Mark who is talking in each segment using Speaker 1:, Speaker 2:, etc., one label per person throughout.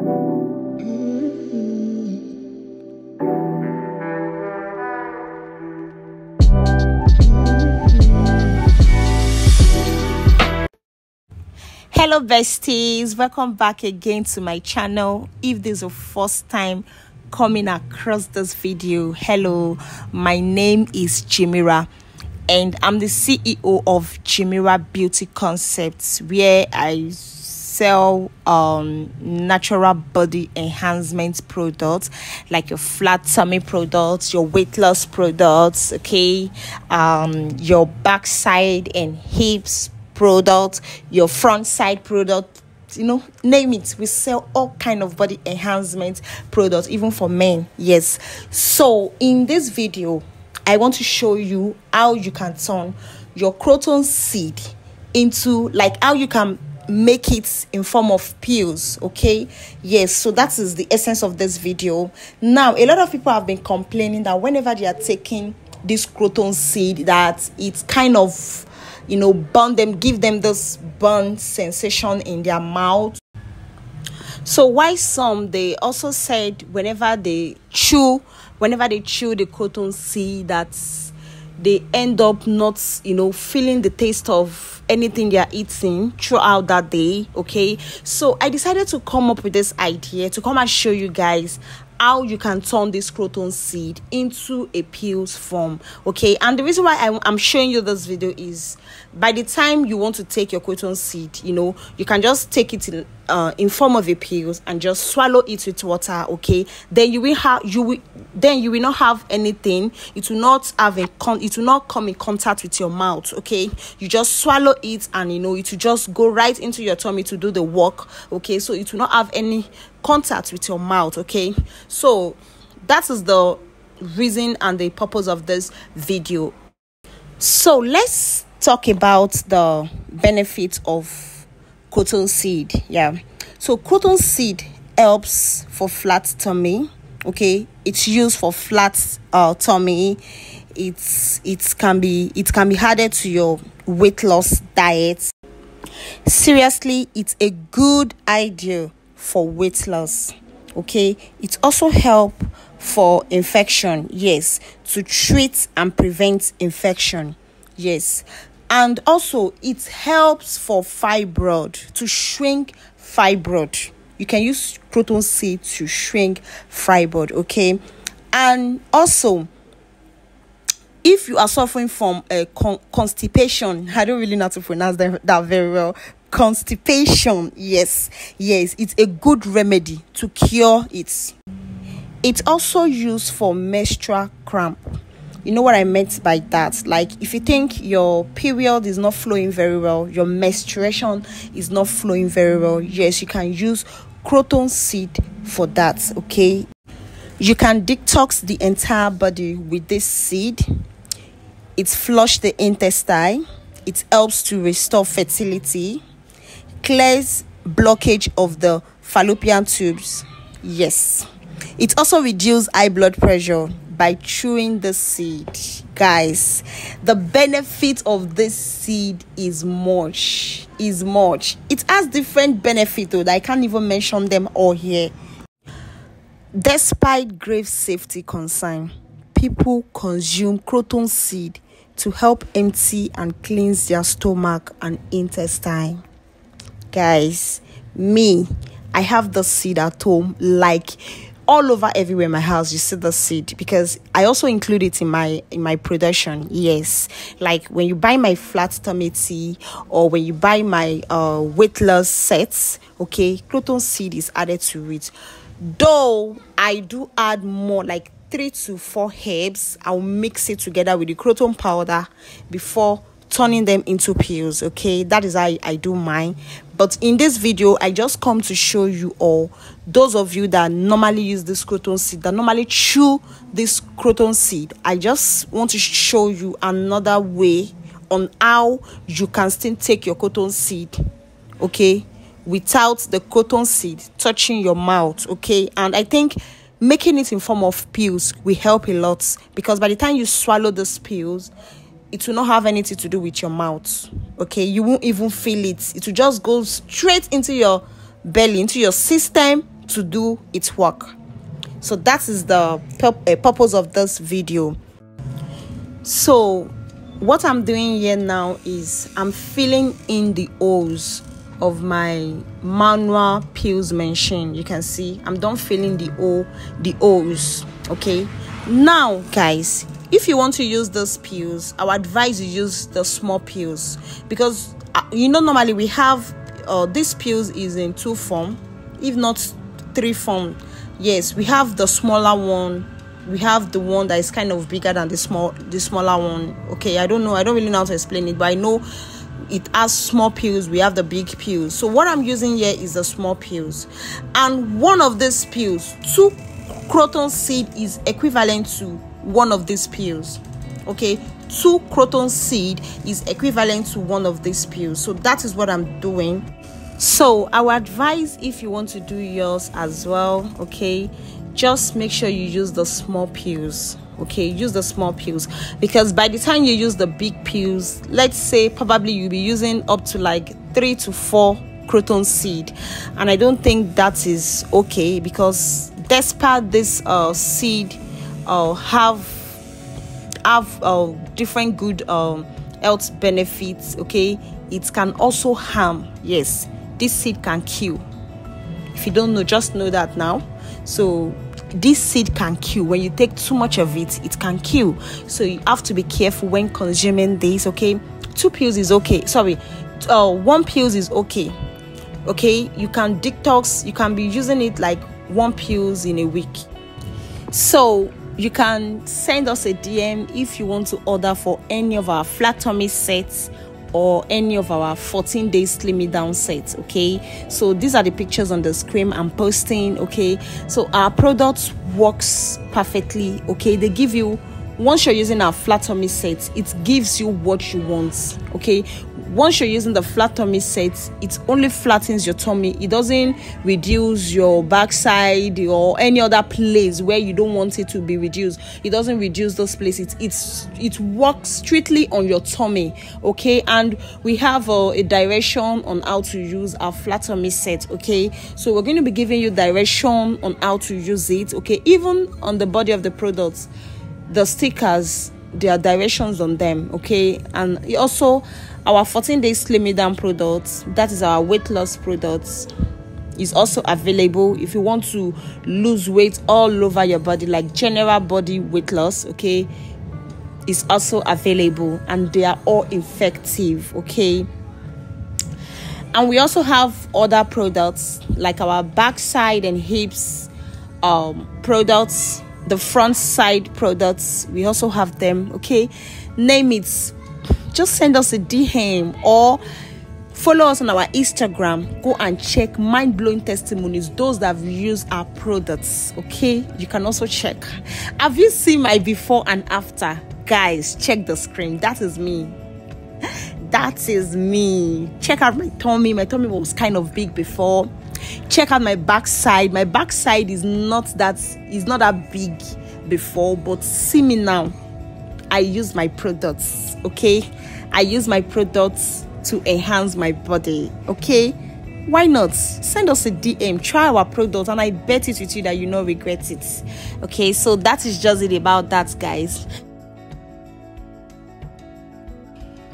Speaker 1: hello besties. Welcome back again to my channel. If this is your first time coming across this video hello. My name is Gemira and i'm the ceo of Gemira beauty concepts where i sell um natural body enhancement products like your flat tummy products your weight loss products okay? Um your backside and hips product your front side product you know name it. We sell all kind of body enhancement products even for men yes. So in this video i want to show you how you can turn your croton seed into like how you can make it in form of pills okay yes so that is the essence of this video now a lot of people have been complaining that whenever they are taking this croton seed that it's kind of you know, burn them, give them this burn sensation in their mouth. So why some they also said whenever they chew, whenever they chew the croton seed that they end up not, you know, feeling the taste of anything they are eating throughout that day. Okay, so I decided to come up with this idea to come and show you guys how you can turn this croton seed into a pills form okay and the reason why i'm showing you this video is by the time you want to take your croton seed you know you can just take it in uh, in form of a pills and just swallow it with water okay? Then you will have you will then you will not have anything. It will not have a con it will not come in contact with your mouth okay? You just swallow it and you know it will just go right into your tummy to do the work okay? So it will not have any contact with your mouth okay? So that is the reason and the purpose of this video. So let's talk about the benefits of croton seed yeah. So croton seed helps for flat tummy okay? It's used for flat uh, tummy. It's it can be it can be added to your weight loss diet. Seriously it's a good idea for weight loss okay? It also help for infection yes to treat and prevent infection yes and also it helps for fibroid to shrink fibroid. You can use croton seed to shrink fibroid okay? And also if you are suffering from a con- constipation i don't really know how to pronounce that, that very well. Constipation yes yes. It's a good remedy to cure it. It's also used for menstrual cramp you know what I meant by that? Like, if you think your period is not flowing very well, your menstruation is not flowing very well, yes, you can use croton seed for that, okay? You can detox the entire body with this seed. It flush the intestine. It helps to restore fertility, clears blockage of the fallopian tubes. Yes. It also reduces high blood pressure by chewing the seed. Guys, the benefit of this seed is much. Is much. It has different benefits though. I can't even mention them all here. Despite grave safety concern, people consume croton seed to help empty and cleanse their stomach and intestine. Guys, me, I have the seed at home like all over everywhere in my house you see the seed because i also include it in my in my production yes. Like when you buy my flat tea or when you buy my uh weight loss sets okay croton seed is added to it. Though i do add more like three to four herbs i'll mix it together with the croton powder before turning them into pills okay? That is how I, do mine. But in this video i just come to show you all those of you that normally use this croton seed that normally chew this croton seed i just want to show you another way on how you can still take your croton seed okay? Without the croton seed touching your mouth okay? And i think making it in form of pills will help a lot because by the time you swallow those pills it will not have anything to do with your mouth. Okay, you won't even feel it. It will just go straight into your belly, into your system to do its work so that is the uh, purpose of this video so what i'm doing here now is i'm filling in the holes of my manual pills machine you can see i'm done filling the o the holes okay now guys if you want to use those pills i would advise you use the small pills because uh, you know normally we have uh, these pills is in two form if not three form. Yes we have the smaller one. We have the one that is kind of bigger than the small the smaller one. Okay i don't know. I don't really know how to explain it but i know it has small pills. We have the big pills. So what i'm using here is the small pills. And one of these pills two croton seed is equivalent to one of these pills okay? Two croton seed is equivalent to one of these pills. So that is what i'm doing. So i would advise if you want to do yours as well okay? Just make sure you use the small pills okay? Use the small pills. Because by the time you use the big pills let's say probably you'll be using up to like three to four croton seed. And i don't think that is okay because despite this uh, seed uh, have have uh, different good um, health benefits okay? It can also harm yes. This seed can kill. If you don't know just know that now. So this seed can kill. When you take too much of it it can kill. So you have to be careful when consuming this okay? Two pills is okay. Sorry uh, one pills is okay. Okay? You can detox. You can be using it like one pills in a week. So you can send us a dm if you want to order for any of our flat tummy sets or any of our 14 days slimming down sets okay? So these are the pictures on the screen i'm posting okay? So our products works perfectly okay? They give you once you're using our flat tummy set it gives you what you want okay once you're using the flat tummy set it only flattens your tummy. It doesn't reduce your backside or any other place where you don't want it to be reduced. It doesn't reduce those places. It's it works strictly on your tummy okay? And we have uh, a direction on how to use our flat tummy set okay? So we're going to be giving you direction on how to use it okay? Even on the body of the products the stickers there are directions on them okay? And also our 14 day slimming down products that is our weight loss products is also available if you want to lose weight all over your body like general body weight loss okay is also available and they are all effective okay. And we also have other products like our backside and hips um, products the front side products we also have them okay. Name it just send us a dm or follow us on our instagram. Go and check mind-blowing testimonies. Those that have used our products okay? You can also check. Have you seen my before and after? Guys check the screen. That is me. That is me. Check out my tummy. My tummy was kind of big before. Check out my backside. My backside is not that is not that big before but see me now i use my products okay? I use my products to enhance my body okay? Why not? Send us a dm try our product and i bet it with you that you not regret it okay? So that is just it about that guys.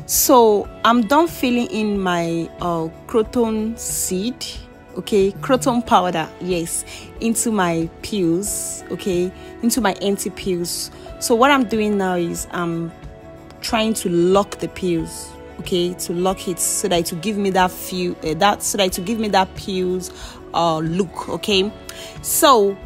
Speaker 1: So i'm done filling in my uh croton seed okay croton powder yes into my pills okay into my empty pills so what i'm doing now is i'm trying to lock the pills okay to lock it so that to give me that feel uh, that so that to give me that pills uh look okay. So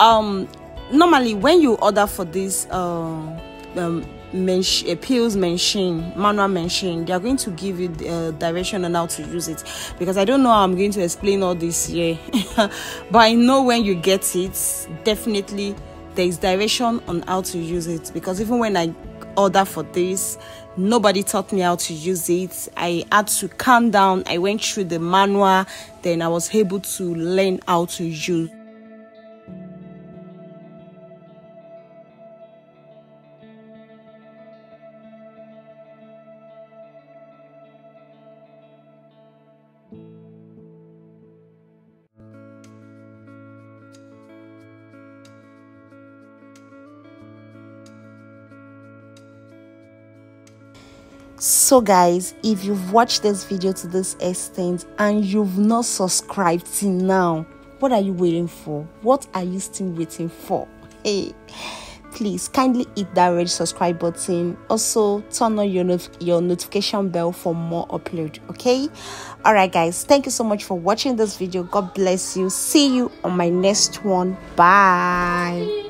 Speaker 1: um normally when you order for this uh um mention, pills machine, manual machine, they are going to give you the uh, direction on how to use it. Because I don't know how I'm going to explain all this here, but I know when you get it, definitely there is direction on how to use it. Because even when I order for this, nobody taught me how to use it. I had to calm down. I went through the manual, then I was able to learn how to use so guys if you've watched this video to this extent and you've not subscribed till now what are you waiting for? What are you still waiting for? Hey please kindly hit that red subscribe button. Also turn on your not- your notification bell for more upload okay? All right guys thank you so much for watching this video. God bless you. See you on my next one. Bye